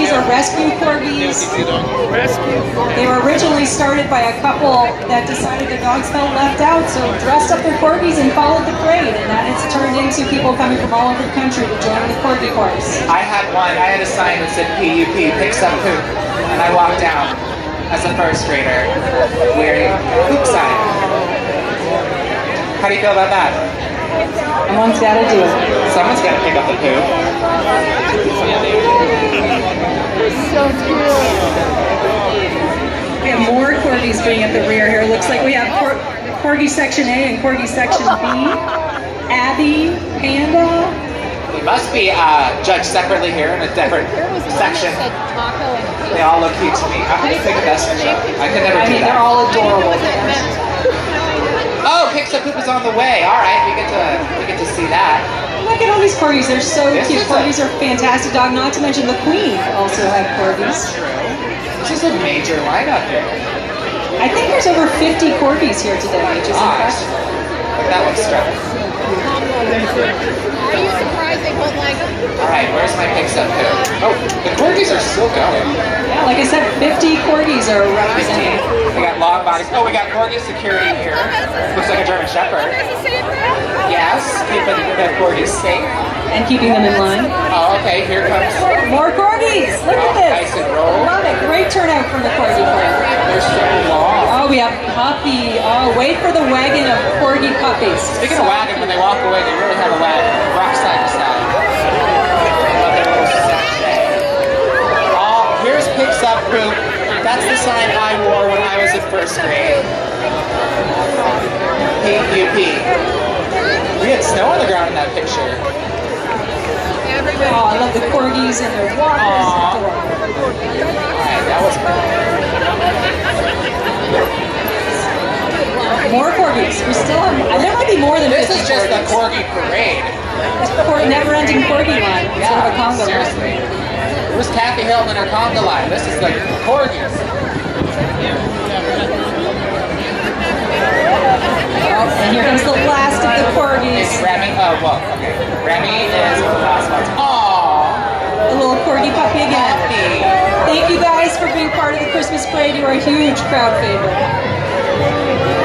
these are rescue corgis. They were originally started by a couple that decided their dogs felt left out, so dressed up their corgis and followed the parade, and that has turned into people coming from all over the country to join the corgi corps. I had one, I had a sign that said PUP, picks up poop, and I walked out as a first grader wearing poop sign. How do you feel about that? Someone's got to do it. Someone's got to pick up the poop. Corgis being at the rear here. Looks like we have cor corgi section A and corgi section B. Abby, Panda. We must be uh, judged separately here in a different There was one section. that said taco and They all look cute to me. How can you pick a best friend? I could never I do mean, they're all adorable. Oh, Picks Up Poop is on the way. All right, we get to we get to see that. Look at all these corgis. They're so This cute. is a- Corgis are fantastic dog. Not to mention the queen also have corgis. This is a major lineup here. I think there's over 50 corgis here today, which is Gosh. impressive. Look at that one strap. Are you surprised they put like All right, where's my Picks Up Poop? Oh, the corgis are still going. Yeah, like I said, 50 corgis are represented. We got long bodies. Oh, we got corgi security here. Looks like a German Shepherd. Oh, yes, keeping the corgis safe. and keeping them in line. Oh, okay, here comes. More corgis! Look at oh, this! Nice and roll. Love it. Great turnout from the corgi club. They're so long. Oh, we have puppy. Oh, wait for the wagon of corgi puppies. Speaking of wagon, when they walk away, they really have a wagon. Rock side to side. Love their little sashay. Oh, here's Picks Up Poop. That's the sign I wore when I was in first grade. PUP. We had snow on the ground in that picture. Oh, I love the corgis and their walkers. Aw. Alright, that was More corgis. We still have. uh, There might be more than This 50 is just the corgis. corgi parade. It's a cor- never-ending corgi line instead of a conga line. seriously. Where's Kathy Hilton and her conga line? This is the corgis. Oh, and here comes the last of the corgis. Is Remy? Oh, well, okay. Remy is the last one. Aww. The little corgi puppy again. Thank you guys for being part of the Christmas parade. You are a huge crowd favorite.